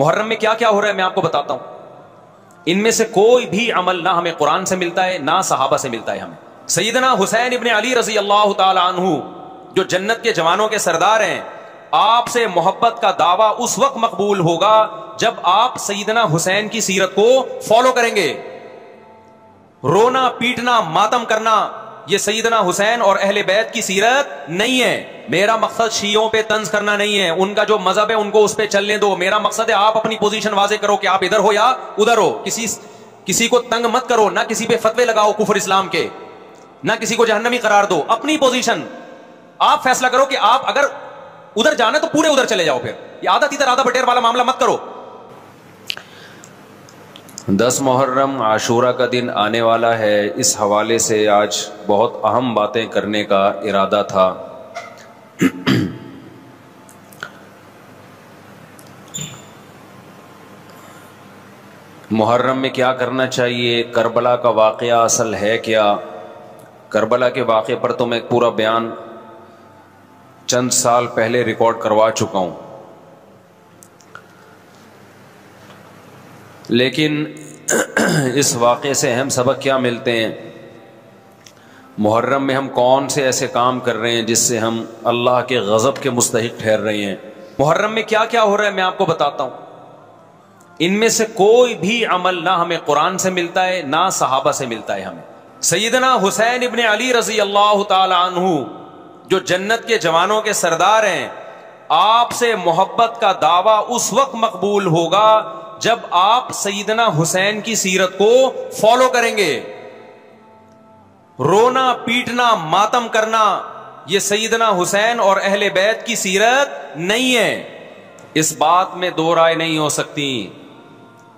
मुहर्रम में क्या क्या हो रहा है मैं आपको बताता हूँ। इनमें से कोई भी अमल ना हमें कुरान से मिलता है, ना सहाबा से मिलता है हमें। सईदना हुसैन इबन अली रज़ी अल्लाह तु जो जन्नत के जवानों के सरदार हैं, आपसे मोहब्बत का दावा उस वक्त मकबूल होगा जब आप सईदना हुसैन की सीरत को फॉलो करेंगे। रोना, पीटना, मातम करना ये सईदना हुसैन और अहले बैत की सीरत नहीं है। मेरा मकसद शीयों पे तंज करना नहीं है। उनका जो मज़हब है, उनको उस पर चलने दो। मेरा मकसद है, आप अपनी पोजीशन वाजे करो कि आप इधर हो या उधर हो। किसी किसी को तंग मत करो, ना किसी पे फतवे लगाओ कुफर इस्लाम के। ना किसी को जहन्नमी करार दो। अपनी पोजीशन आप फैसला करो कि आप अगर उधर जाना तो पूरे उधर चले जाओ फिर। आधा तीतर आधा बटेर वाला मामला मत करो। दस मुहर्रम आशूरा का दिन आने वाला है। इस हवाले से आज बहुत अहम बातें करने का इरादा था। मुहर्रम में क्या करना चाहिए? करबला का वाक़ असल है क्या? करबला के वाक़े पर तो मैं पूरा बयान चंद साल पहले रिकॉर्ड करवा चुका हूँ। लेकिन इस वाक़े से अहम सबक क्या मिलते हैं? मुहर्रम में हम कौन से ऐसे काम कर रहे हैं जिससे हम अल्लाह के गज़ब के मुस्तक ठहर रहे हैं? मुहर्रम में क्या क्या हो रहा है मैं आपको बताता हूँ। इनमें से कोई भी अमल ना हमें कुरान से मिलता है, ना सहाबा से मिलता है हमें। सईदना हुसैन इबन अली रज़ी अल्लाह तु जो जन्नत के जवानों के सरदार हैं, आपसे मोहब्बत का दावा उस वक्त मकबूल होगा जब आप सईदना हुसैन की सीरत को फॉलो करेंगे, रोना पीटना मातम करना यह सईदना हुसैन और अहले बैत की सीरत नहीं है। इस बात में दो राय नहीं हो सकती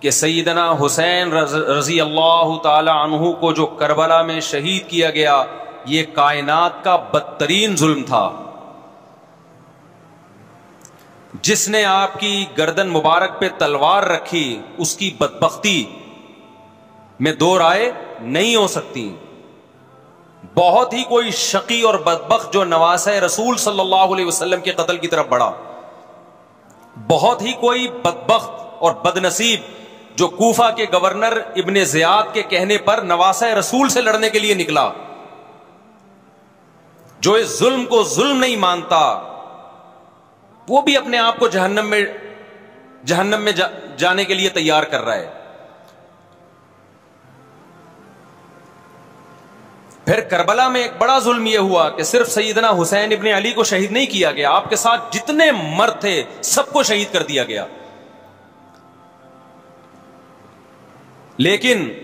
कि सईदना हुसैन रज़ी अल्लाह तहु को जो करबला में शहीद किया गया, ये कायनात का बदतरीन जुल्म था। जिसने आपकी गर्दन मुबारक पे तलवार रखी, उसकी बदबख्ती में दो राय नहीं हो सकती। बहुत ही कोई शकी और बदबख्त जो नवास रसूल सल्लल्लाहु अलैहि वसल्लम के कत्ल की तरफ़ बढ़ा। बहुत ही कोई बदबख्त और बदनसीब जो कूफा के गवर्नर इब्ने जियाद के कहने पर नवास रसूल से लड़ने के लिए निकला। जो इस जुल्म को जुल्म नहीं मानता वो भी अपने आप को जहन्नम में जहन्नम में जा, जाने के लिए तैयार कर रहा है। फिर करबला में एक बड़ा जुल्म यह हुआ कि सिर्फ़ सईदना हुसैन इब्ने अली को शहीद नहीं किया गया आपके साथ जितने मर्द थे सबको शहीद कर दिया गया। लेकिन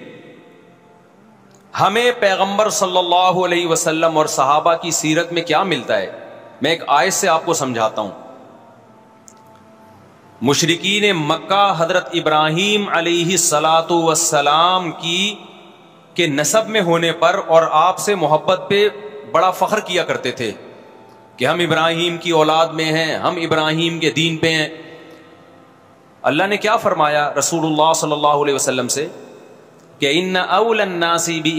हमें पैगंबर सल्लल्लाहु अलैहि वसल्लम और सहाबा की सीरत में क्या मिलता है? मैं एक आयत से आपको समझाता हूँ। मुशरकिन मक्का हज़रत इब्राहिम सलाम की, के नसब में होने पर और आपसे मोहब्बत पे बड़ा फख्र किया करते थे, कि हम इब्राहिम की औलाद में हैं, हम इब्राहिम के दीन पे हैं। अल्लाह ने क्या फरमाया रसूलुल्लाह सल्लल्लाहु अलैहि वसल्लम से? कि इन अवलन्नासी भी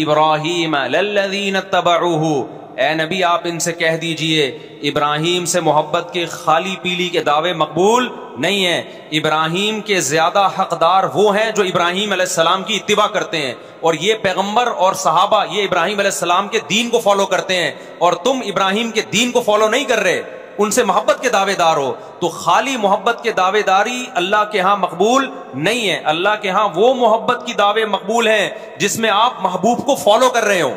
ए नबी, आप इनसे कह दीजिए, इब्राहिम से मोहब्बत के खाली पीली के दावे मकबूल नहीं है। इब्राहिम के ज़्यादा हकदार वो हैं जो इब्राहिम सलाम की इतवा करते हैं। और ये पैगंबर और सहाबा, ये इब्राहिम सलाम के दीन को फॉलो करते हैं। और तुम इब्राहिम के दीन को फॉलो नहीं कर रहे, उनसे मोहब्बत के दावेदार हो तो खाली मोहब्बत के दावेदारी अल्लाह के यहाँ मकबूल नहीं है। अल्लाह के यहाँ वो मोहब्बत की दावे मकबूल हैं जिसमें आप महबूब को फॉलो कर रहे हो।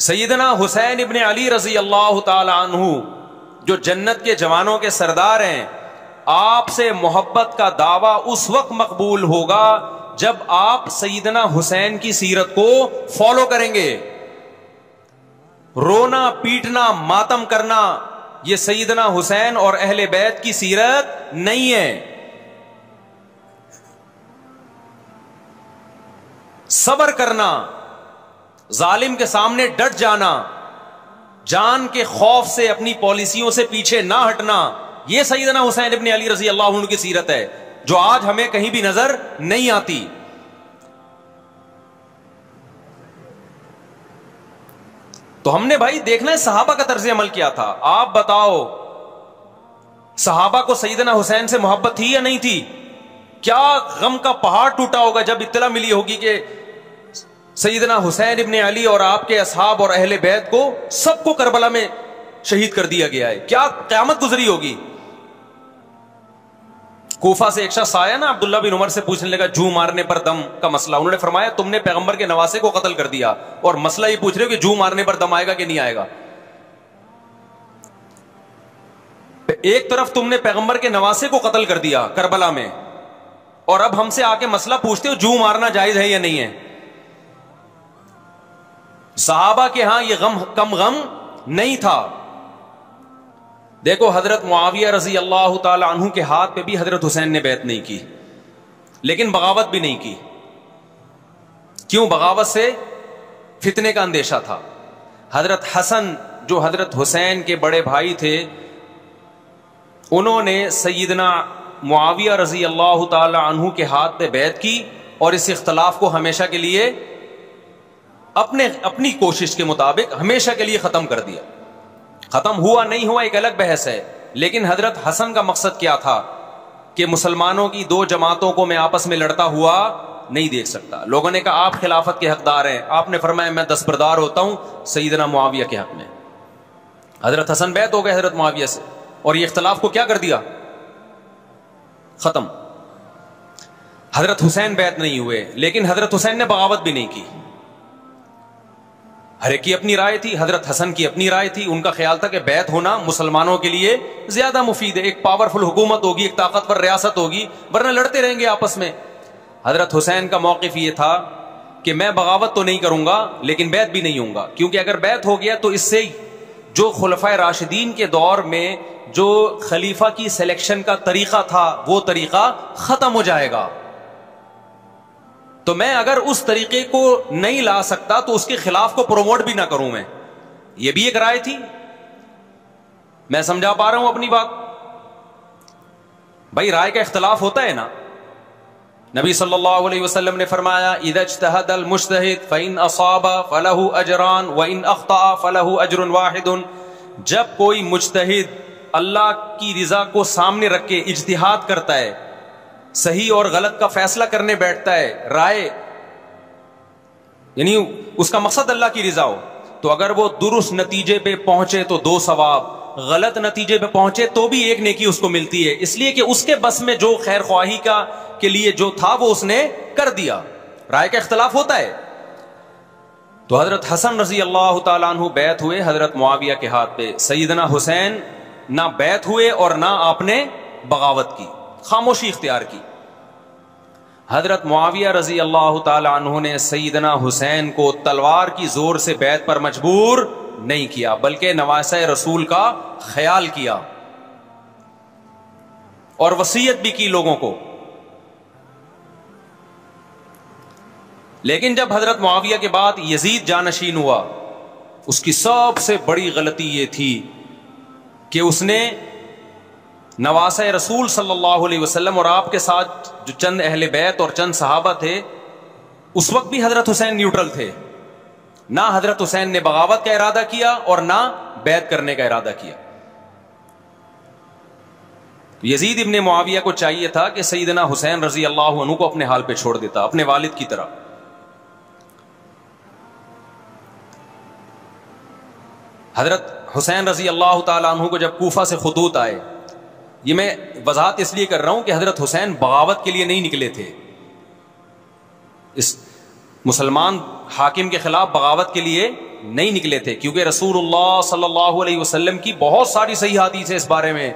सईदना हुसैन इबन अली रज़ी अल्लाह तु जो जन्नत के जवानों के सरदार हैं, आपसे मोहब्बत का दावा उस वक्त मकबूल होगा जब आप सईदना हुसैन की सीरत को फॉलो करेंगे। रोना, पीटना, मातम करना यह सईदना हुसैन और अहले बैत की सीरत नहीं है। सबर करना जालिम के सामने डट जाना, जान के खौफ से अपनी पॉलिसियों से पीछे ना हटना यह सईदना हुसैन अपनी अली रज़ी अल्लाह की सीरत है, जो आज हमें कहीं भी नज़र नहीं आती। तो हमने भाई, देखना है सहाबा का तर्ज अमल किया था। आप बताओ, सहाबा को सईदना हुसैन से मोहब्बत थी या नहीं थी? क्या गम का पहाड़ टूटा होगा जब इतला मिली होगी कि सईदना हुसैन इबन अली और आपके असहाब और अहले बैत को सबको करबला में शहीद कर दिया गया है। क्या क्यामत गुजरी होगी? कोफा से एक शख्स आया ना, अब्दुल्ला बिन उमर से पूछने लगा, जू मारने पर दम का मसला। उन्होंने फरमाया, तुमने पैगंबर के नवासे को कत्ल कर दिया और मसला ये पूछ रहे हो कि जू मारने पर दम आएगा कि नहीं आएगा? एक तरफ़ तुमने पैगंबर के नवासे को कत्ल कर दिया करबला में, और अब हमसे आके मसला पूछते हो, जू मारना जायज़ है या नहीं है? साहबा के यहाँ यह गम, कम गम नहीं था। देखो, हज़रत मुआविया रज़ी अल्लाह तु के हाथ पे भी हज़रत हुसैन ने बैत नहीं की, लेकिन बगावत भी नहीं की। क्यों? बगावत से फितने का अंदेशा था। हज़रत हसन, जो हज़रत हुसैन के बड़े भाई थे, उन्होंने सईदना मुआविया रज़ी अल्लाह तु के हाथ पे बैत की और इस इख्तलाफ को हमेशा के लिए अपने, अपनी कोशिश के मुताबिक हमेशा के लिए खत्म कर दिया। खत्म हुआ नहीं हुआ एक अलग बहस है, लेकिन हज़रत हसन का मकसद क्या था कि मुसलमानों की दो जमातों को मैं आपस में लड़ता हुआ नहीं देख सकता। लोगों ने कहा, आप खिलाफत के हकदार हैं। आपने फरमाया, मैं दस्तबरदार होता हूँ, सईदना मुआविया के हक में। हज़रत हसन बैत हो गए हज़रत मुआविया से, और ये इख्तलाफ को क्या कर दिया? खत्म। हज़रत हुसैन बैत नहीं हुए, लेकिन हज़रत हुसैन ने बगावत भी नहीं की। हर की अपनी राय थी, हज़रत हसन की अपनी राय थी। उनका ख्याल था कि बैत होना मुसलमानों के लिए ज़्यादा मुफीद है। एक पावरफुल हुकूमत होगी, एक ताकतवर रियासत होगी, वरना लड़ते रहेंगे आपस में। हज़रत हुसैन का मौकफ ये था कि मैं बगावत तो नहीं करूँगा, लेकिन बैत भी नहीं होऊँगा। क्योंकि अगर बैत हो गया तो इससे जो खुलफा राशिदीन के दौर में जो खलीफा की सिलेक्शन का तरीका था, वो तरीका खत्म हो जाएगा। तो मैं अगर उस तरीके को नहीं ला सकता तो उसके खिलाफ को प्रमोट भी ना करूँ मैं। ये भी एक राय थी। मैं समझा पा रहा हूँ अपनी बात। भाई, राय का इख्तलाफ होता है ना? नबी सल्लल्लाहु अलैहि वसल्लम ने फरमाया इदल मुश्तहिद फ़ैन असाबा फलहू अजरान व इन अख्ता फलहू अजरुन वाहिदुन। जब कोई मुश्तहिद अल्लाह की रिजा को सामने रख के इजतिहाद करता है सही और गलत का फैसला करने बैठता है, राय। यानी उसका मकसद अल्लाह की रिजा हो। तो अगर वो दुरुस्त नतीजे पे पहुँचे तो दो सवाब। गलत नतीजे पे पहुँचे तो भी एक नेकी उसको मिलती है। इसलिए कि उसके बस में जो खैर ख्वाही का के लिए जो था वो उसने कर दिया। राय का इख्तलाफ होता है। तो हज़रत हसन रज़ी अल्लाह तु बैत हुए हज़रत मुआविया के हाथ पे। सईदना हुसैन ना बैत हुए और ना आपने बगावत की। खामोशी इख्तियार की। हज़रत मुआविया रज़ी अल्लाह तु ने सईदना हुसैन को तलवार की ज़ोर से बैत पर मजबूर नहीं किया, बल्कि नवास रसूल का ख्याल किया और वसीयत भी की लोगों को। लेकिन जब हज़रत मुआविया के बाद यजीद जानशीन हुआ, उसकी सबसे बड़ी गलती यह थी कि उसने नवास रसूल सल्लल्लाहु अलैहि वसल्लम और आपके साथ जो चंद अहले बैत और चंद सहाबा थे, उस वक्त भी हज़रत हुसैन न्यूट्रल थे। ना हज़रत हुसैन ने बगावत का इरादा किया और ना बैत करने का इरादा किया। यजीद इबन मुआविया को चाहिए था कि सईदना हुसैन रज़ी अल्लाह को अपने हाल पे छोड़ देता, अपने वालिद की तरह। हज़रत हुसैन रज़ी अल्लाह तु को जब कूफा से खतूत आए ये मैं वजाहत इसलिए कर रहा हूँ कि हज़रत हुसैन बगावत के लिए नहीं निकले थे। इस मुसलमान हाकिम के खिलाफ बगावत के लिए नहीं निकले थे, क्योंकि रसूलुल्लाह सल्लल्लाहु की बहुत सारी सही हादीस है इस बारे में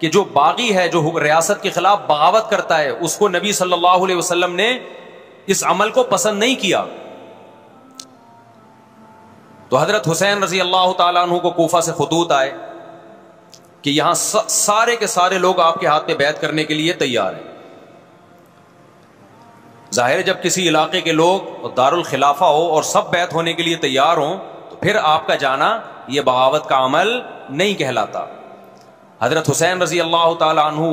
कि जो बागी है, जो रियासत के खिलाफ बगावत करता है, उसको नबी सल्लल्लाहु अलैहि वसल्लम ने इस अमल को पसंद नहीं किया। तो हज़रत हुसैन रज़ी अल्लाह को कोफा से खतूत आए। कि यहाँ सारे के सारे लोग आपके हाथ पे बैत करने के लिए तैयार हैं। ज़ाहिर जब किसी इलाके के लोग दारुल खिलाफा हो और सब बैत होने के लिए तैयार हो तो फिर आपका जाना यह बगावत का अमल नहीं कहलाता। हज़रत हुसैन रज़ी अल्लाह तु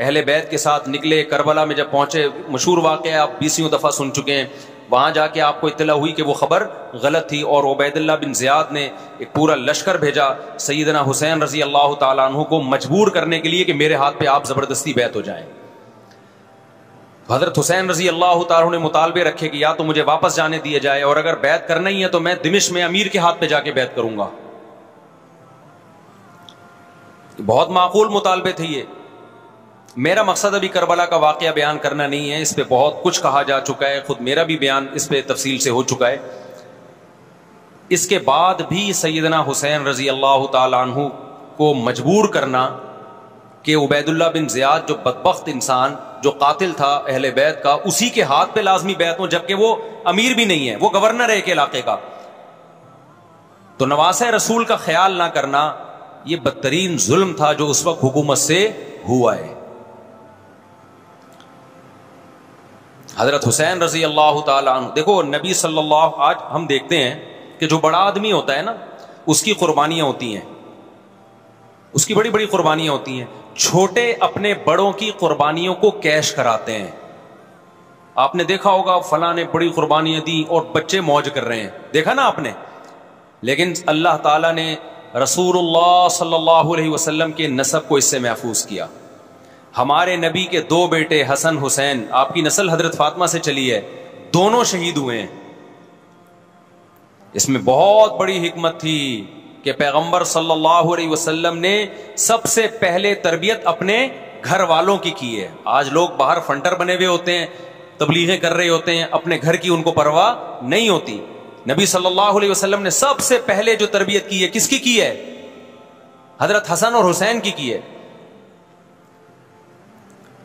अहले बैत के साथ निकले, करबला में जब पहुँचे, मशहूर वाक़ आप बीसियों दफ़ा सुन चुके हैं। वहाँ जाके आपको इतला हुई कि वो खबर गलत थी और उबैदुल्ला बिन जियाद ने एक पूरा लश्कर भेजा सईदना हुसैन रज़ी अल्लाह तु को मजबूर करने के लिए कि मेरे हाथ पे आप ज़बरदस्ती बैत हो जाएँ। हज़रत हुसैन रज़ी अल्लाह तु ने मुतालबे रखे कि या तो मुझे वापस जाने दिया जाए और अगर बैत करना ही है तो मैं दिमिश में अमीर के हाथ पे जाके बैत करूँगा। बहुत माकूल मुतालबे थे ये। मेरा मकसद अभी करबला का वाक़ बयान करना नहीं है, इस पर बहुत कुछ कहा जा चुका है, खुद मेरा भी बयान इस पर तफसील से हो चुका है। इसके बाद भी सैदना हुसैन रज़ी अल्लाह तु को मजबूर करना कि उबैदुल्ला बिन ज़ियाद जो बदबख्त इंसान, जो कातिल था अहल बैत का, उसी के हाथ पे लाजमी बैत हो, जबकि वो अमीर भी नहीं है, वो गवर्नर है एक इलाके का। तो नवास रसूल का ख्याल ना करना, ये बदतरीन जुल्म था जो उस वक्त हुकूमत से हुआ है। हज़रत हुसैन रज़ी अल्लाह देखो, नबी सल्लल्लाहु, आज हम देखते हैं कि जो बड़ा आदमी होता है ना, उसकी कुर्बानियाँ होती हैं। उसकी बड़ी बड़ी कुर्बानियाँ होती हैं। छोटे अपने बड़ों की कुर्बानियों को कैश कराते हैं। आपने देखा होगा, फला ने बड़ी कुर्बानियाँ दी और बच्चे मौज कर रहे हैं। देखा ना आपने? लेकिन अल्लाह ताला ने रसूलुल्लाह सल्लल्लाहु अलैहि के नसब को इससे महफूज किया। हमारे नबी के दो बेटे हसन हुसैन, आपकी नस्ल हज़रत फातिमा से चली है, दोनों शहीद हुए हैं। इसमें बहुत बड़ी हिकमत थी कि पैगंबर सल्लल्लाहु अलैहि वसल्लम ने सबसे पहले तरबियत अपने घर वालों की की है। आज लोग बाहर फंटर बने हुए होते हैं, तबलीगें कर रहे होते हैं, अपने घर की उनको परवाह नहीं होती। नबी सल्लल्लाहु अलैहि वसल्लम ने सबसे पहले जो तरबियत की है, किसकी की है? हज़रत हसन और हुसैन की की है।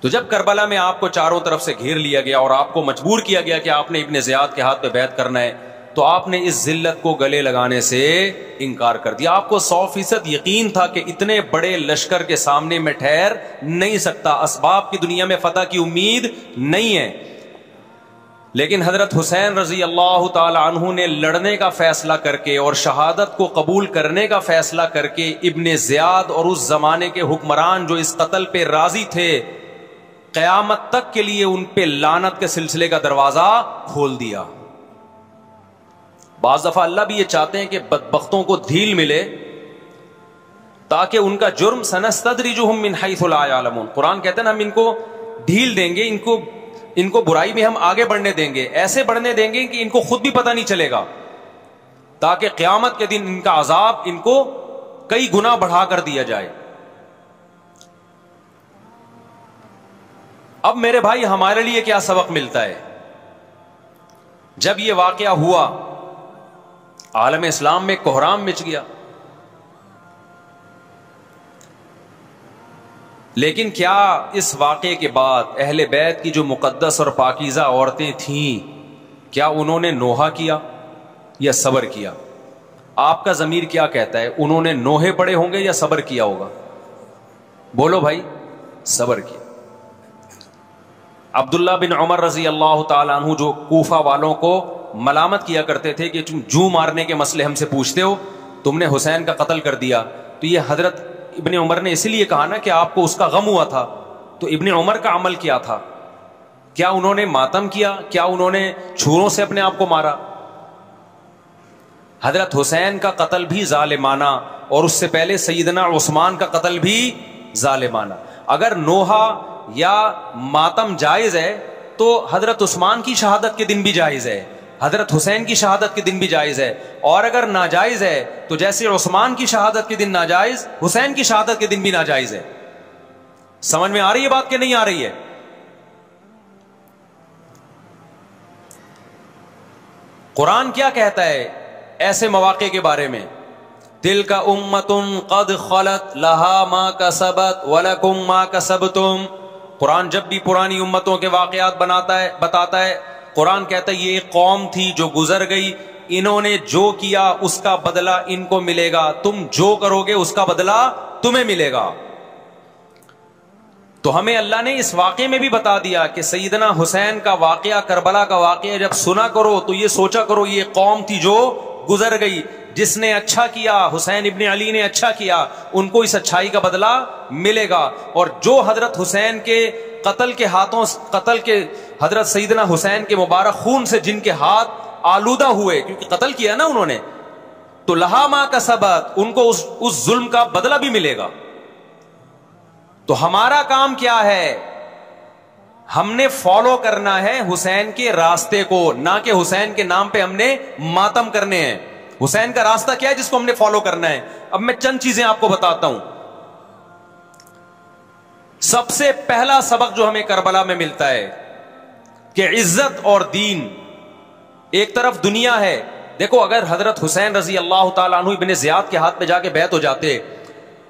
तो जब करबला में आपको चारों तरफ़ से घेर लिया गया और आपको मजबूर किया गया कि आपने इब्ने जियाद के हाथ पे बैत करना है तो आपने इस जिल्लत को गले लगाने से इनकार कर दिया। आपको सौ फ़ीसद यकीन था कि इतने बड़े लश्कर के सामने में ठहर नहीं सकता। असबाब की दुनिया में फतह की उम्मीद नहीं है। लेकिन हज़रत हुसैन रज़ी अल्लाह तु ने लड़ने का फैसला करके और शहादत को कबूल करने का फैसला करके इब्ने जियाद और उस जमाने के हुक्मरान जो इस कत्ल पे राज़ी थे कयामत तक के लिए उन पे लानत के सिलसिले का दरवाज़ा खोल दिया। बाज दफ़ा अल्लाह भी ये चाहते हैं कि बदबख्तों को धील मिले, ताकि उनका जुर्म सनस्तरी जो हम मिनहाईसलामून कुरान कहते हैं हम इनको ढील देंगे, इनको इनको बुराई में हम आगे बढ़ने देंगे, ऐसे बढ़ने देंगे कि इनको खुद भी पता नहीं चलेगा, ताकि क्यामत के दिन इनका अजाब इनको कई गुना बढ़ा कर दिया जाए। अब मेरे भाई, हमारे लिए क्या सबक मिलता है? जब यह वाकया हुआ, आलम इस्लाम में कोहराम मिच गया। लेकिन क्या इस वाक़े के बाद अहल बैत की जो मुकद्दस और पाकिज़ा औरतें थीं, क्या उन्होंने नोहा किया या सबर किया? आपका ज़मीर क्या कहता है? उन्होंने नोहे पड़े होंगे या सबर किया होगा? बोलो भाई, सबर किया। अब्दुल्ला बिन उमर रज़ी अल्लाह तु जो कोफा वालों को मलामत किया करते थे कि तुम जू मारने के मसले हमसे पूछते हो, तुमने हुसैन का कत्ल कर दिया। तो ये हज़रत इबन उमर ने इसीलिए कहा ना कि आपको उसका गम हुआ था। तो इबन उमर का अमल क्या था? क्या उन्होंने मातम किया? क्या उन्होंने छुरों से अपने आप को मारा? हज़रत हुसैन का कत्ल भी जालिमाना और उससे पहले सईदना उस्मान का कत्ल भी जालिमाना। अगर नोहा या मातम जायज़ है तो हज़रत उस्मान की शहादत के दिन भी जायज़ है, हज़रत हुसैन की शहादत के दिन भी जायज़ है, और अगर नाजायज है तो जैसे उस्मान की शहादत के दिन नाजायज, हुसैन की शहादत के दिन भी नाजायज है। समझ में आ रही है बात कि नहीं आ रही है? कुरान क्या कहता है ऐसे मौके के बारे में? दिल का उम्मतुन कद खलत, लहा माँ का सबत वलकुम माँ का सब तुम कुरान जब भी पुरानी उम्मतों के वाकयात बनाता है, बताता है, कुरान कहता है, ये कौम थी जो गुजर गई, इन्होंने जो किया, उसका बदला इनको मिलेगा। तुम जो करोगे, उसका बदला तुम्हें मिलेगा। तो हमें अल्लाह ने इस वाक़े में भी बता दिया कि सईदना हुसैन का वाकया, करबला का वाकया जब सुना करो तो ये सोचा करो, ये कौम थी जो गुजर गई। जिसने अच्छा किया, हुसैन इब्ने अली ने अच्छा किया, उनको इस अच्छाई का बदला मिलेगा। और जो हज़रत हुसैन के कत्ल के हाथों कत्ल के हज़रत सईदना हुसैन के मुबारक खून से जिनके हाथ आलूदा हुए, क्योंकि कत्ल किया ना उन्होंने तो लहामा का सबक उनको उस उस जुल्म का बदला भी मिलेगा। तो हमारा काम क्या है? हमने फॉलो करना है हुसैन के रास्ते को, ना कि हुसैन के नाम पे हमने मातम करने हैं। हुसैन का रास्ता क्या है जिसको हमने फॉलो करना है? अब मैं चंद चीज़ें आपको बताता हूँ। सबसे पहला सबक जो हमें करबला में मिलता है कि इज़्ज़त और दीन एक तरफ़ दुनिया है। देखो, अगर हज़रत हुसैन रज़ी अल्लाह तबिन जियाद के हाथ में जाके बैत हो जाते,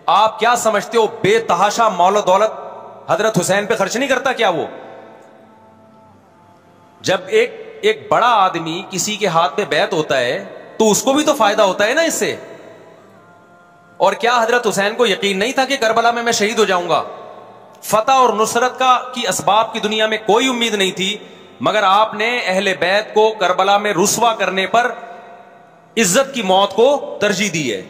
आप क्या समझते हो, बेतहाशा मौल दौलत हज़रत हुसैन पे खर्च नहीं करता क्या वो? जब एक एक बड़ा आदमी किसी के हाथ में बैत होता है तो उसको भी तो फ़ायदा होता है ना इससे। और क्या हज़रत हुसैन को यकीन नहीं था कि करबला में मैं शहीद हो जाऊँगा? फतेह और नुसरत का की इसबाब की दुनिया में कोई उम्मीद नहीं थी, मगर आपने अहले बैत को करबला में रुसवा करने पर इज़्ज़त की मौत को तरजीह दी है।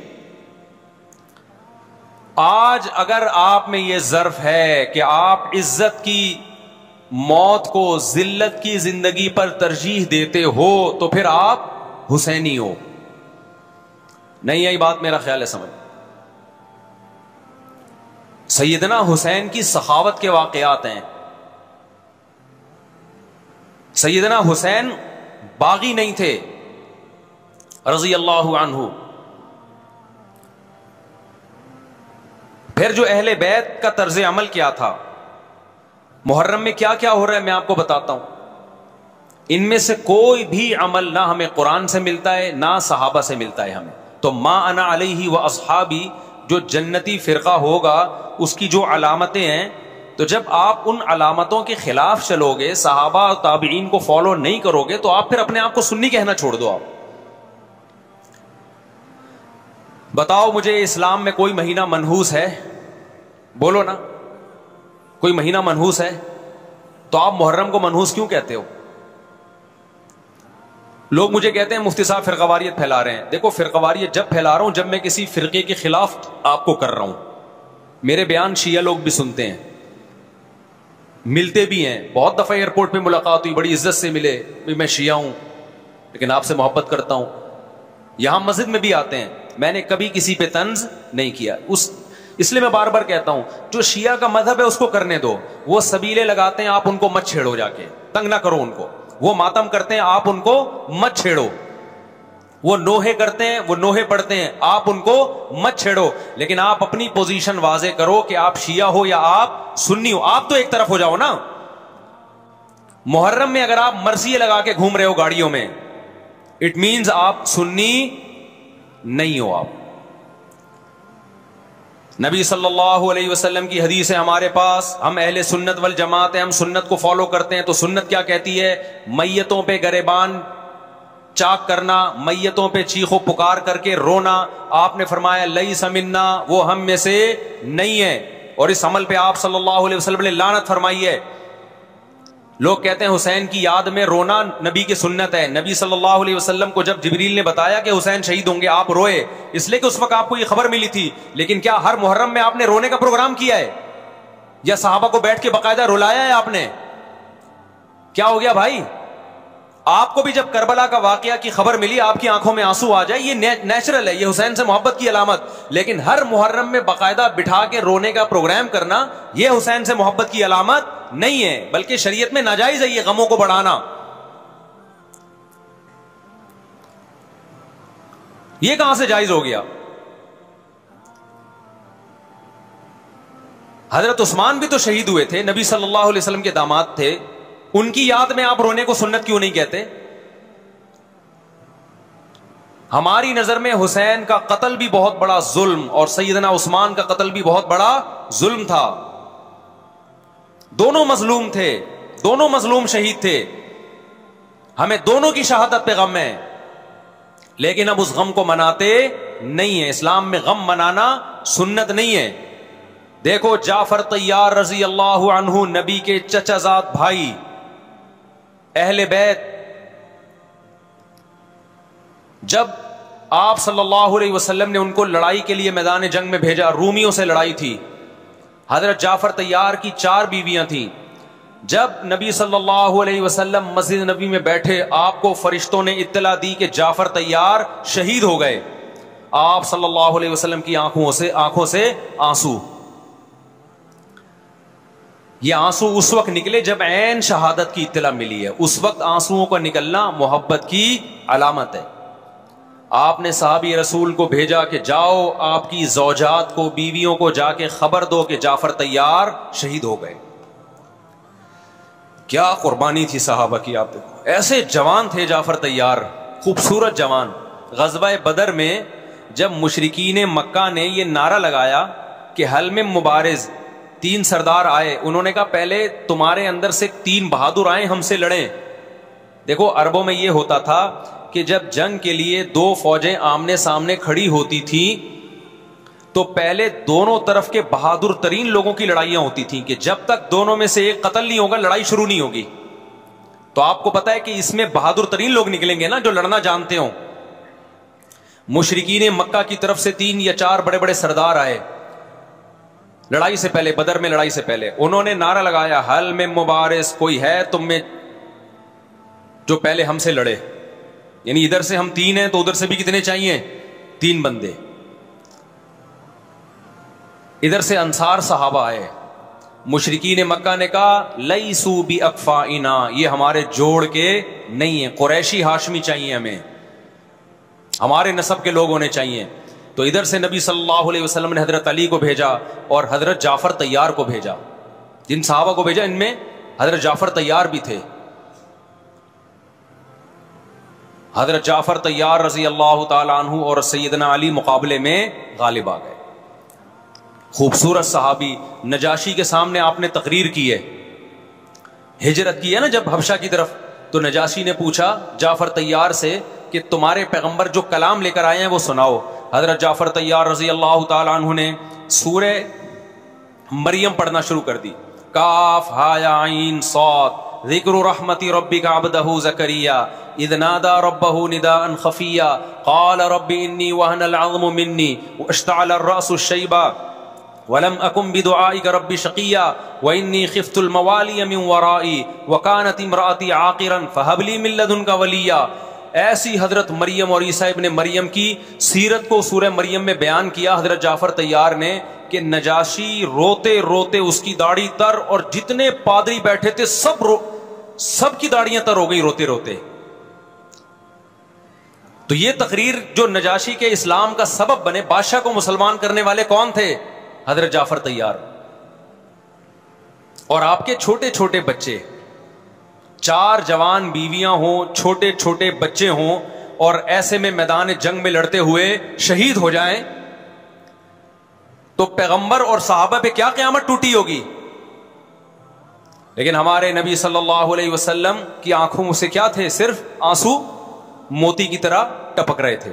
आज अगर आप में यह जर्फ है कि आप इज़्ज़त की मौत को जिल्लत की ज़िंदगी पर तरजीह देते हो तो फिर आप हुसैनी हो नहीं आई बात मेरा ख्याल है, समझ। सैदना हुसैन की सखावत के वाकयात हैं। सैदना हुसैन बागी नहीं थे रज़ी अल्लाह अनहु। फिर जो अहले बैत का तर्ज अमल क्या था, मुहर्रम में क्या क्या हो रहा है, मैं आपको बताता हूँ। इनमें से कोई भी अमल ना हमें कुरान से मिलता है, ना सहाबा से मिलता है हमें। तो माँ अना अलही व असहाबी, जो जन्नती फिरका होगा, उसकी जो अलामतें हैं तो जब आप उन अलामतों के खिलाफ चलोगे, साहबा ताबीन को फॉलो नहीं करोगे तो आप फिर अपने आप को सुन्नी कहना छोड़ दो आप। बताओ मुझे, इस्लाम में कोई महीना मनहूस है? बोलो ना। कोई महीना मनहूस है? तो आप मुहर्रम को मनहूस क्यों कहते हो? लोग मुझे कहते हैं, मुफ्ती साहब फिरकवारियत फैला रहे हैं। देखो फिरकवारियत जब फैला रहा हूँ, जब मैं किसी फिरके के खिलाफ आपको कर रहा हूँ। मेरे बयान शिया लोग भी सुनते हैं। मिलते भी हैं। बहुत दफ़ा एयरपोर्ट पे मुलाकात हुई, बड़ी इज़्ज़त से मिले। भी मैं शिया हूँ, लेकिन आपसे मोहब्बत करता हूँ। यहाँ मस्जिद में भी आते हैं। मैंने कभी किसी पे तंज नहीं किया। उस, इसलिए मैं बार बार कहता हूँ, जो शिया का मज़हब है, उसको करने दो। वो सबीले लगाते हैं, आप उनको मत छेड़ो जाके। तंग ना करो उनको। वो मातम करते हैं, आप उनको मत छेड़ो। वो नोहे करते हैं, वो नोहे पढ़ते हैं, आप उनको मत छेड़ो। लेकिन आप अपनी पोजीशन वाजे करो कि आप शिया हो या आप सुन्नी हो। आप तो एक तरफ़ हो जाओ ना। मुहर्रम में अगर आप मर्सिए लगा के घूम रहे हो गाड़ियों में इट मींस आप सुन्नी नहीं हो आप। नबी सल्लल्लाहु अलैहि वसल्लम की हदीस है हमारे पास। हम अहले सुन्नत वल जमात हैं, हम सुन्नत को फॉलो करते हैं। तो सुन्नत क्या कहती है? मैयतों पे गरेबान, चाक करना, मैयतों पे चीखो पुकार करके रोना। आपने फरमाया लई समिन्ना वो हम में से नहीं है। और इस अमल पे आप सल्लल्लाहु अलैहि वसल्लम ने लानत फरमाई है। लोग कहते हैं हुसैन की याद में रोना नबी की सुन्नत है। नबी सल्लल्लाहु अलैहि वसल्लम को जब जबरील ने बताया कि हुसैन शहीद होंगे, आप रोए। इसलिए कि उस वक्त आपको ये खबर मिली थी। लेकिन क्या हर मुहर्रम में आपने रोने का प्रोग्राम किया है? या साहबा को बैठ के बाकायदा रुलाया है आपने? क्या हो गया भाई? आपको भी जब करबला का वाकया की खबर मिली, आपकी आँखों में आँसू आ जाए, ये नेचुरल है, ये हुसैन से मोहब्बत की अलामत। लेकिन हर मुहर्रम में बाकायदा बिठा के रोने का प्रोग्राम करना यह हुसैन से मोहब्बत की अलामत नहीं है, बल्कि शरीयत में नाजायज है ये गमों को बढ़ाना। ये कहाँ से जायज़ हो गया? हज़रत उस्मान भी तो शहीद हुए थे, नबी सल्लल्लाहु अलैहि वसल्लम के दामाद थे। उनकी याद में आप रोने को सुन्नत क्यों नहीं कहते? हमारी नज़र में हुसैन का कत्ल भी बहुत बड़ा जुल्म और सैदना उस्मान का कत्ल भी बहुत बड़ा जुल्म था। दोनों मजलूम थे, दोनों मजलूम शहीद थे। हमें दोनों की शहादत पे गम है, लेकिन अब उस गम को मनाते नहीं है। इस्लाम में गम मनाना सुन्नत नहीं है। देखो जाफ़र तैयार रज़ी अल्लाह नबी के चचाजाद भाई अहले बैत, जब आप सल्लल्लाहु अलैहि वसल्लम ने उनको लड़ाई के लिए मैदान जंग में भेजा, रूमियों से लड़ाई थी, हज़रत जाफ़र तैयार की चार बीवियाँ थी, जब नबी सल्लल्लाहु अलैहि वसल्लम मस्जिद नबी में बैठे, आपको फरिश्तों ने इत्तला दी कि जाफ़र तैयार शहीद हो गए। आप सल्लल्लाहु अलैहि वसल्लम की आँखों से आँखों से आँसू। ये आँसू उस वक्त निकले जब ऐन शहादत की इतला मिली है। उस वक्त आंसुओं का निकलना मोहब्बत की अलामत है। आपने साहबी रसूल को भेजा कि जाओ, आपकी जौजात को, बीवियों को जाके खबर दो कि जाफ़र तैयार शहीद हो गए। क्या कुर्बानी थी साहबा की, आप देखो। ऐसे जवान थे जाफ़र तैयार, खूबसूरत जवान। गजबा बदर में जब मुशरकिन मक्का ने यह नारा लगाया कि हल में मुबारज तीन सरदार आए। उन्होंने कहा, पहले तुम्हारे अंदर से तीन बहादुर आए, हमसे लड़े। देखो, अरबों में यह होता था कि जब जंग के लिए दो फौजें आमने सामने खड़ी होती थी तो पहले दोनों तरफ़ के बहादुर तरीन लोगों की लड़ाइयाँ होती थी कि जब तक दोनों में से एक कत्ल नहीं होगा, लड़ाई शुरू नहीं होगी। तो आपको पता है कि इसमें बहादुर तरीन लोग निकलेंगे ना, जो लड़ना जानते हो। मुशरकिन मक्का की तरफ़ से तीन या चार बड़े बड़े सरदार आए। लड़ाई से पहले, बदर में लड़ाई से पहले, उन्होंने नारा लगाया, हल में मुबारस कोई है तुम में जो पहले हमसे लड़े? यानी इधर से हम तीन हैं तो उधर से भी कितने चाहिए? तीन बंदे। इधर से अंसार साहबा आए। मुशरकी ने मक्का ने कहा लई सूबी अकफा इना ये हमारे जोड़ के नहीं है, कुरैशी हाशमी चाहिए हमें। हमारे नसब के लोग होने चाहिए। तो इधर से नबी सल्लल्लाहु अलैहि वसल्लम ने हज़रत अली को भेजा और हज़रत जाफ़र तैयार को भेजा। जिन साहबा को भेजा, इनमें हज़रत जाफ़र तैयार भी थे। हज़रत जाफ़र तैयार रज़ी अल्लाह तु और सैदना अली मुकाबले में गालिब आ गए। खूबसूरत सहाबी, नजाशी के सामने आपने तकरीर की है। हिजरत की है ना जब हबशा की तरफ़? तो नजाशी ने पूछा, जाफ़र तैयार से कि तुम्हारे पैगंबर जो कलाम लेकर आए हैं, वो सुनाओ। हज़रत जाफ़र तैयार रज़ी अल्लाह तु ने सूर्य मरियम पढ़ना शुरू कर दी। काफ हायाइन सौत, ज़िक्र रहमती रब्बी का अबदहू जकरिया इदनादा रब्बहू निदान खफिया, काल रब्बी इन्नी वहन अलअज़्म मिन्नी वश्तअल अर्रअसु शैबा, वलम अकुम बिदुआई का रब्बी शकिया, व इन्नी खिफ्तुल मवाली मिन वराई वकानत इमराती आकिरन फहबली मिल्लदुन का वलिया। ऐसी हज़रत मरियम और ईसा इब्ने मरियम की सीरत को सूरह मरियम में बयान किया। हज़रत जाफ़र तैयार ने कि नजाशी रोते रोते उसकी दाढ़ी तर और जितने पादरी बैठे थे, सब रो, सबकी दाढ़ियाँ तर हो गई रोते रोते। तो ये तकरीर जो नजाशी के इस्लाम का सबब बने, बादशाह को मुसलमान करने वाले कौन थे? हज़रत जाफ़र तैयार। और आपके छोटे छोटे बच्चे चार जवान बीवियाँ हों छोटे छोटे बच्चे हों, और ऐसे में मैदान जंग में लड़ते हुए शहीद हो जाएँ तो पैगंबर और साहबा पे क्या क्यामत टूटी होगी? लेकिन हमारे नबी सल्लल्लाहु अलैहि वसल्लम की आँखों से क्या थे? सिर्फ़ आँसू मोती की तरह टपक रहे थे।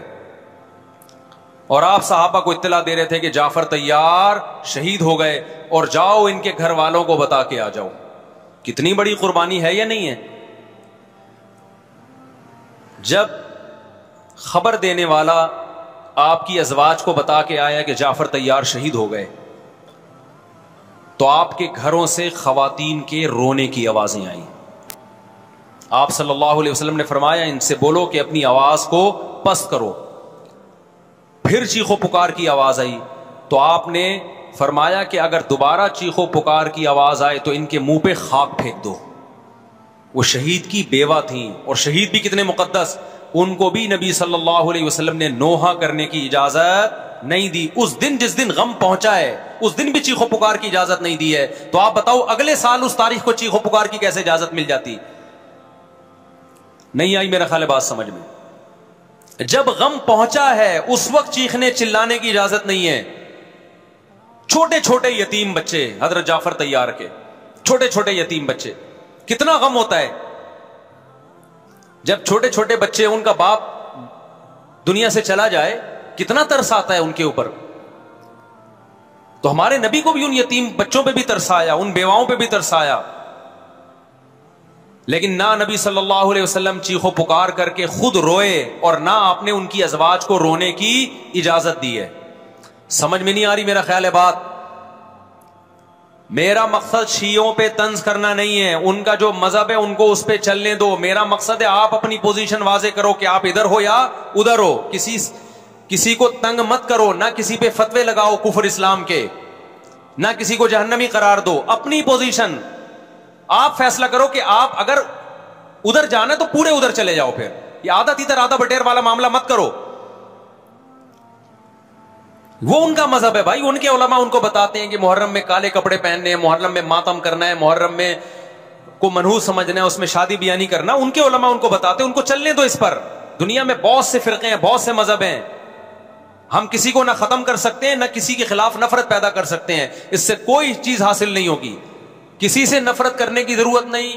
और आप साहबा को इतला दे रहे थे कि जाफ़र तैयार शहीद हो गए, और जाओ इनके घर वालों को बता के आ जाओ। कितनी बड़ी कुर्बानी है या नहीं है? जब खबर देने वाला आपकी अजवाज को बता के आया कि जाफ़र तैयार शहीद हो गए तो आपके घरों से खातन के रोने की आवाज़ें आई। आप सल्लल्लाहु अलैहि वसल्लम ने फरमाया, इनसे बोलो कि अपनी आवाज़ को पस्त करो। फिर चीखो पुकार की आवाज़ आई तो आपने फरमाया कि अगर दोबारा चीखो पुकार की आवाज़ आए तो इनके मुँह पे खाक फेंक दो। वो शहीद की बेवा थी और शहीद भी कितने मुकद्दस। उनको भी नबी सल्लल्लाहु अलैहि वसल्लम ने नोहा करने की इजाज़त नहीं दी। उस दिन जिस दिन गम पहुँचा है, उस दिन भी चीखो पुकार की इजाज़त नहीं दी है। तो आप बताओ, अगले साल उस तारीख को चीखो पुकार की कैसे इजाज़त मिल जाती? नहीं आई मेरा ख्याल बात समझ में। जब गम पहुँचा है, उस वक्त चीखने चिल्लाने की इजाज़त नहीं है। छोटे छोटे यतीम बच्चे, हज़रत जाफ़र तैयार के छोटे छोटे यतीम बच्चे, कितना गम होता है। जब छोटे छोटे बच्चे उनका बाप दुनिया से चला जाए, कितना तरस आता है उनके ऊपर। तो हमारे नबी को भी उन यतीम बच्चों पे भी तरसाया उन बेवाओं पे भी तरसाया लेकिन ना नबी सल्लल्लाहु अलैहि वसल्लम चीखो पुकार करके खुद रोए और ना आपने उनकी अजवाज को रोने की इजाज़त दी है। समझ में नहीं आ रही मेरा ख्याल है बात। मेरा मकसद शीयों पे तंज करना नहीं है। उनका जो मज़हब है, उनको उस पर चलने दो। मेरा मकसद है, आप अपनी पोजीशन वाजे करो कि आप इधर हो या उधर हो। किसी किसी को तंग मत करो, ना किसी पे फतवे लगाओ कुफर इस्लाम के। ना किसी को जहन्नमी करार दो। अपनी पोजीशन आप फैसला करो कि आप अगर उधर जाना तो पूरे उधर चले जाओ फिर। आधा तीतर, आधा बटेर वाला मामला मत करो। वो उनका मज़हब है भाई, उनके उलमा उनको बताते हैं कि मुहर्रम में काले कपड़े पहनने हैं, मुहर्रम में मातम करना है, मुहर्रम में को मनहूस समझना है, उसमें शादी बियानी करना। उनके उलमा उनको बताते हैं, उनको चलने दो इस पर। दुनिया में बहुत से फिरके हैं, बहुत से मज़हब हैं। हम किसी को ना खत्म कर सकते हैं, ना किसी के खिलाफ नफरत पैदा कर सकते हैं। इससे कोई चीज़ हासिल नहीं होगी। किसी से नफरत करने की ज़रूरत नहीं,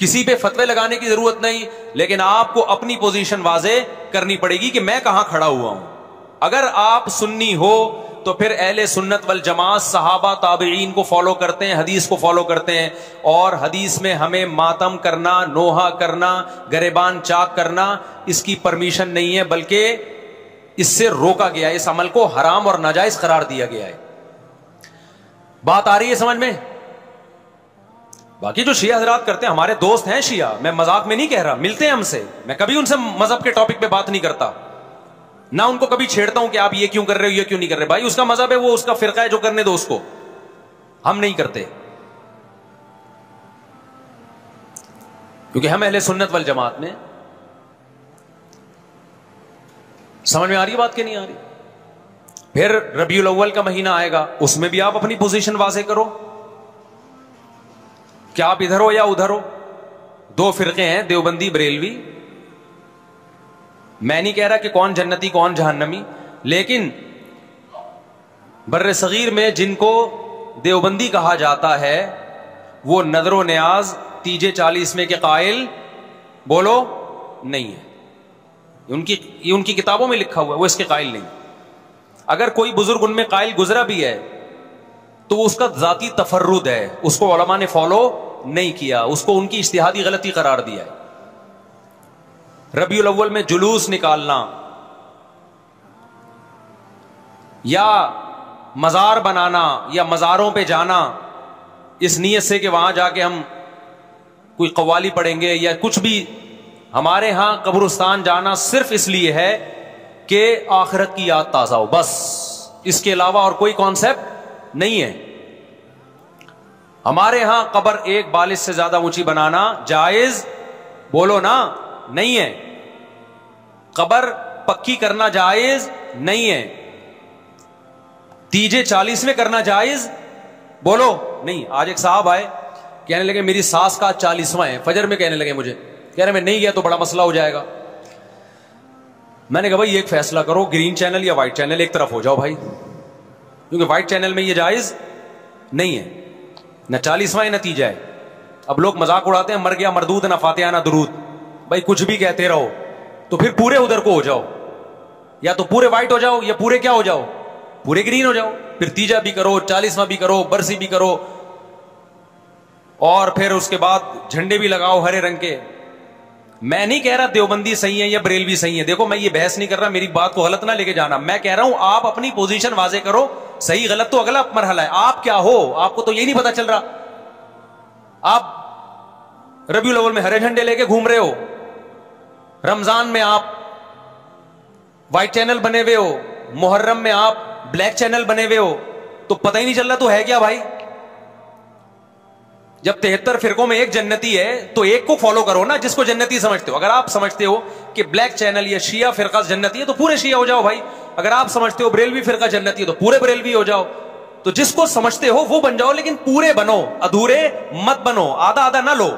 किसी पे फतवे लगाने की ज़रूरत नहीं, लेकिन आपको अपनी पोजीशन वाजे करनी पड़ेगी कि मैं कहाँ खड़ा हुआ हूँ। अगर आप सुन्नी हो तो फिर अहले सुन्नत वल जमात सहाबा ताबीन को फॉलो करते हैं, हदीस को फॉलो करते हैं। और हदीस में हमें मातम करना, नोहा करना, गरेबान चाक करना, इसकी परमिशन नहीं है, बल्कि इससे रोका गया है। इस अमल को हराम और नाजायज करार दिया गया है। बात आ रही है समझ में? बाकी जो शिया हजरात करते हैं, हमारे दोस्त हैं शिया। मैं मज़ाक में नहीं कह रहा, मिलते हैं हमसे। मैं कभी उनसे मज़हब के टॉपिक पे बात नहीं करता। ना उनको कभी छेड़ता हूँ कि आप ये क्यों कर रहे हो, ये क्यों नहीं कर रहे? भाई, उसका मज़हब है, वो उसका फिरका है जो करने दो उसको। हम नहीं करते। क्योंकि हम अहले सुन्नत वाल जमात में समझ में आ रही बात कि नहीं आ रही? फिर रबी अव्वल का महीना आएगा, उसमें भी आप अपनी पोजीशन वाजे करो। क्या आप इधर हो या उधर हो? दो फिरके हैं, देवबंदी, बरेलवी। मैं नहीं कह रहा कि कौन जन्नती, कौन जहन्नमी, लेकिन बर्र सगीर में जिनको देवबंदी कहा जाता है, वो नज़र न्याज, तीजे चालीस में के कायल, बोलो, नहीं है। उनकी, ये उनकी किताबों में लिखा हुआ है, वो इसके कायल नहीं। अगर कोई बुज़ुर्ग उनमें कायल गुजरा भी है तो उसका जाती तफर्रुद है, उसको ने फॉलो नहीं किया, उसको उनकी इश्तिहादी गलती करार दिया है। रबी अव्वल में जुलूस निकालना। या मज़ार बनाना, या मज़ारों पे जाना। इस नीयत से कि वहाँ जाके हम कोई कवाली पढ़ेंगे या कुछ भी। हमारे यहाँ कब्रस्तान जाना सिर्फ़ इसलिए है कि आखिरत की याद ताज़ा हो। बस। इसके अलावा और कोई कॉन्सेप्ट नहीं है। हमारे यहाँ कब्र एक बालिश से ज़्यादा ऊँची बनाना जायज़। बोलो ना। नहीं है। कबर पक्की करना जायज़ नहीं है। तीजे चालीस में करना जायज़ बोलो। नहीं, आज एक साहब आए, कहने लगे, मेरी सास का चालीसवा है। फजर में कहने लगे मुझे, कह रहे, मैं नहीं गया तो बड़ा मसला हो जाएगा। मैंने कहा, भाई, एक फैसला करो, ग्रीन चैनल या व्हाइट चैनल, एक तरफ़ हो जाओ भाई। क्योंकि व्हाइट चैनल में ये जायज़ नहीं है। न चालीसवा है, न है। अब लोग मज़ाक उड़ाते हैं, मर गया मरदूद, ना फातिहा, ना दरूद। भाई कुछ भी कहते रहो तो फिर पूरे उधर को हो जाओ। या तो पूरे व्हाइट हो जाओ, या पूरे क्या हो जाओ? पूरे ग्रीन हो जाओ। फिर तीजा भी करो, चालीसवा भी करो, बरसी भी करो। और फिर उसके बाद झंडे भी लगाओ हरे रंग के। मैं नहीं कह रहा देवबंदी सही है या बरेलवी सही है। देखो, मैं ये बहस नहीं कर रहा, मेरी बात को गलत ना लेके जाना। मैं कह रहा हूँ, आप अपनी पोजीशन वाजे करो, सही गलत तो अगला मरहला है। आप क्या हो? आपको तो यही नहीं पता चल रहा। आप रबी अव्वल में हरे झंडे लेके घूम रहे हो। रमज़ान में आप व्हाइट चैनल बने हुए हो, मुहर्रम में आप ब्लैक चैनल बने हुए हो तो पता ही नहीं चल रहा तो है क्या भाई? जब तिहत्तर फिरकों में एक जन्नती है तो एक को फॉलो करो ना, जिसको जन्नती समझते हो। अगर आप समझते हो कि ब्लैक चैनल या शिया फिरका जन्नती है तो पूरे शिया हो जाओ भाई। अगर आप समझते हो बरेलवी फिरका जन्नती है तो पूरे बरेलवी हो जाओ। तो जिसको समझते हो, वो बन जाओ, लेकिन पूरे बनो, अधूरे मत बनो आधा आधा ना लो।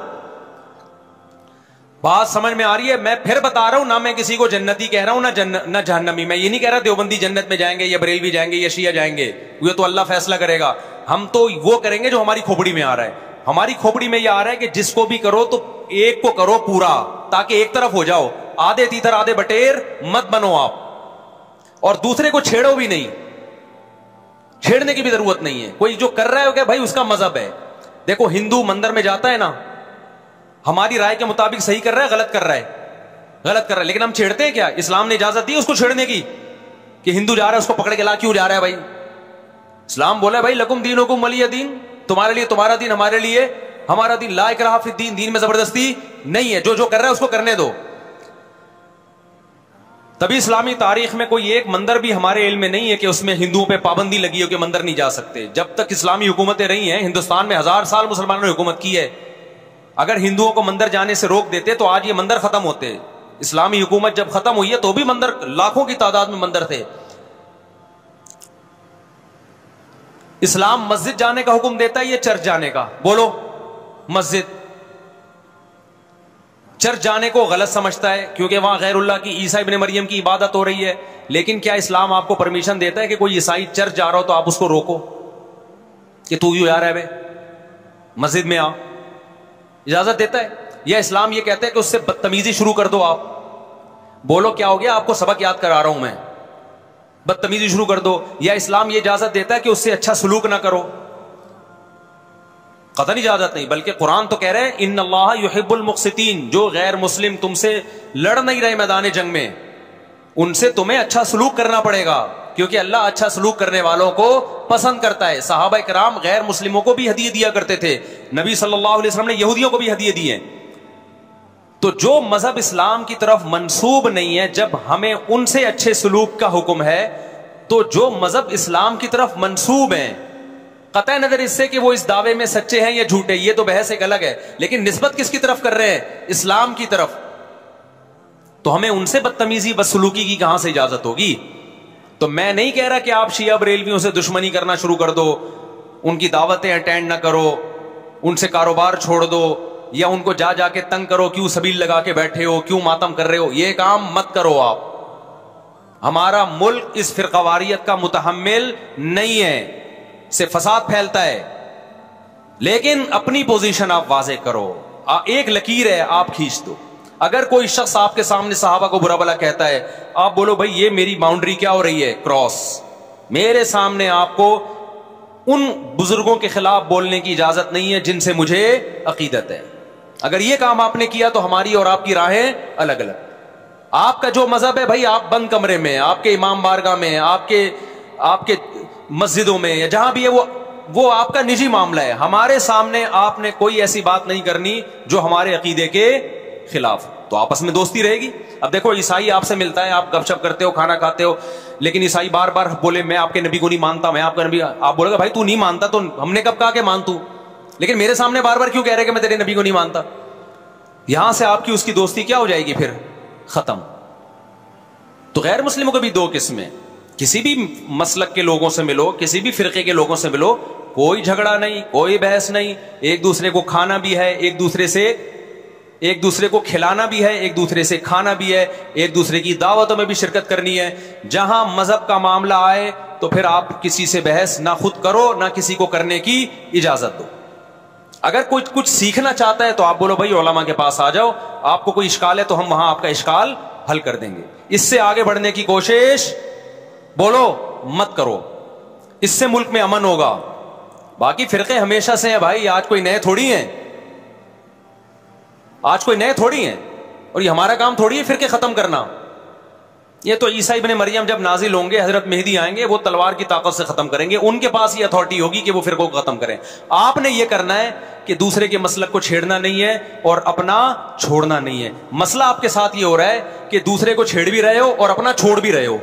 बात समझ में आ रही है? मैं फिर बता रहा हूँ, ना मैं किसी को जन्नती कह रहा हूँ, ना जन्न, ना जहन्नमी। मैं ये नहीं कह रहा देवबंदी जन्नत में जाएँगे या बरेलवी जाएँगे या शिया जाएँगे। ये तो अल्लाह फैसला करेगा। हम तो वो करेंगे जो हमारी खोपड़ी में आ रहा है। हमारी खोपड़ी में ये आ रहा है कि जिसको भी करो तो एक को करो पूरा, ताकि एक तरफ़ हो जाओ। आधे तीतर, आधे बटेर, मत बनो आप। और दूसरे को छेड़ो भी नहीं। छेड़ने की भी ज़रूरत नहीं है। कोई जो कर रहा है वो क्या भाई, उसका मज़हब है। देखो, हिंदू मंदिर में जाता है ना हमारी राय के मुताबिक सही कर रहा है, गलत कर रहा है? गलत कर रहा है। लेकिन हम छेड़ते हैं क्या? इस्लाम ने इजाज़त दी उसको छेड़ने की? कि हिंदू जा रहा है, उसको पकड़ के ला क्यों जा रहा है भाई? इस्लाम बोला है, भाई, लकुम दीन हुकुम वली दीन। तुम्हारे लिए, तुम्हारा दिन हमारे लिए। हमारा दिन लायक रहा फिर दीन दीन में ज़बरदस्ती नहीं है। जो जो कर रहा है, उसको करने दो। तभी इस्लामी तारीख में कोई एक मंदिर भी हमारे इल्म में नहीं है कि उसमें हिंदुओं पे पाबंदी लगी हो कि मंदिर नहीं जा सकते। जब तक इस्लामी हुकूमतें रही हैं, हिंदुस्तान में हज़ार साल मुसलमानों ने हुकूमत की है अगर हिंदुओं को मंदिर जाने से रोक देते तो आज ये मंदिर खत्म होते। इस्लामी हुकूमत जब खत्म हुई है तो भी मंदिर, लाखों की तादाद में मंदिर थे। इस्लाम मस्जिद जाने का हुक्म देता है ये चर्च जाने का? बोलो, मस्जिद। चर्च जाने को गलत समझता है, क्योंकि वहाँ गैरुल्लाह की, ईसा इबन मरियम की इबादत हो रही है। लेकिन क्या इस्लाम आपको परमिशन देता है कि कोई ईसाई चर्च जा रहा हो तो आप उसको रोको? कि तू यू यार है मस्जिद में आ इजाज़त देता है? या इस्लाम ये कहता है कि उससे बदतमीजी शुरू कर दो आप। बोलो, क्या हो गया? आपको सबक याद करा रहा हूँ मैं। बदतमीजी शुरू कर दो। या इस्लाम ये इजाज़त देता है कि उससे अच्छा सलूक ना करो? कतन इजाज़त नहीं, बल्कि कुरान तो कह रहे हैं इन अल्लाह युहिब्बुल मुक्सितीन जो गैर मुस्लिम तुमसे लड़ नहीं रहे मैदान जंग में, उनसे तुम्हें अच्छा सलूक करना पड़ेगा। क्योंकि अल्लाह अच्छा सलूक करने वालों को पसंद करता है। साहब कराम गैर मुस्लिमों को भी हदिये दिया करते थे। नबी सल्लल्लाहु अलैहि वसल्लम ने यहूदियों को भी हदिये दिए। तो जो मज़हब इस्लाम की तरफ़ मंसूब नहीं है, जब हमें उनसे अच्छे सलूक का हुक्म है तो जो मज़हब इस्लाम की तरफ़ मंसूब है कत नज़र इससे कि वो इस दावे में सच्चे हैं या झूठे, ये तो बहस एक अलग है। लेकिन निस्बत किसकी तरफ़ कर रहे हैं? इस्लाम की तरफ़। तो हमें उनसे बदतमीजी, बदसलूकी की कहाँ से इजाज़त होगी? तो मैं नहीं कह रहा कि आप शिया बरेलवियों से दुश्मनी करना शुरू कर दो, उनकी दावतें अटेंड ना करो, उनसे कारोबार छोड़ दो, या उनको जा जाके तंग करो, क्यों सबील लगा के बैठे हो, क्यों मातम कर रहे हो, ये काम मत करो आप। हमारा मुल्क इस फिरकवारियत का मुतहमिल नहीं है से फसाद फैलता है। लेकिन अपनी पोजीशन आप वाजे करो एक लकीर है, आप खींच दो। अगर कोई शख्स आपके सामने साहबा को बुरा भला कहता है, आप बोलो, भाई, ये मेरी बाउंड्री क्या हो रही है? क्रॉस। मेरे सामने आपको उन बुज़ुर्गों के खिलाफ बोलने की इजाज़त नहीं है जिनसे मुझे अकीदत है। अगर ये काम आपने किया तो हमारी और आपकी राहें अलग अलग आपका जो मज़हब है, भाई, आप बंद कमरे में आपके इमाम बारगाह में आपके आपके मस्जिदों में या जहाँ भी है, वो वो आपका निजी मामला है। हमारे सामने आपने कोई ऐसी बात नहीं करनी जो हमारे अकीदे के खिलाफ। तो आपस में दोस्ती रहेगी। अब देखो, ईसाई आपसे मिलता है, आप गपशप करते हो, खाना खाते हो, लेकिन ईसाई बार बार बोले, मैं आपके नबी को नहीं मानता, मैं आपका नबी आप बोलेगा, भाई, तू नहीं मानता तो हमने कब कहा कि मान तू? लेकिन मेरे सामने बार बार क्यों कह रहे कि मैं तेरे नबी को नहीं मानता? यहाँ से आपकी उसकी दोस्ती क्या हो जाएगी फिर? खत्म। तो गैर मुस्लिमों को भी दो किस्में। किसी भी मसलक के लोगों से मिलो, किसी भी फिरके के लोगों से मिलो, कोई झगड़ा नहीं, कोई बहस नहीं, एक दूसरे को खाना भी है, एक दूसरे से एक दूसरे को खिलाना भी है, एक दूसरे से खाना भी है, एक दूसरे की दावतों में भी शिरकत करनी है। जहाँ मज़हब का मामला आए तो फिर आप किसी से बहस ना खुद करो, ना किसी को करने की इजाज़त दो। अगर कोई कुछ सीखना चाहता है तो आप बोलो, भाई ओलामा के पास आ जाओ। आपको कोई इश्काल है तो हम वहाँ आपका इश्काल हल कर देंगे। इससे आगे बढ़ने की कोशिश, बोलो, मत करो। इससे मुल्क में अमन होगा। बाकी फिरके हमेशा से हैं, भाई, आज कोई नए थोड़ी हैं। आज कोई नए थोड़ी हैं, और ये हमारा काम थोड़ी है फिरके खत्म करना। ये तो ईसा इबन मरियम जब नाजिल होंगे, हज़रत मेहदी आएँगे, वो तलवार की ताकत से खत्म करेंगे। उनके पास ये अथॉरिटी होगी कि वो फिर को खत्म करें। आपने ये करना है कि दूसरे के मसलक को छेड़ना नहीं है, और अपना छोड़ना नहीं है। मसला आपके साथ ये हो रहा है कि दूसरे को छेड़ भी रहे हो, और अपना छोड़ भी रहे हो।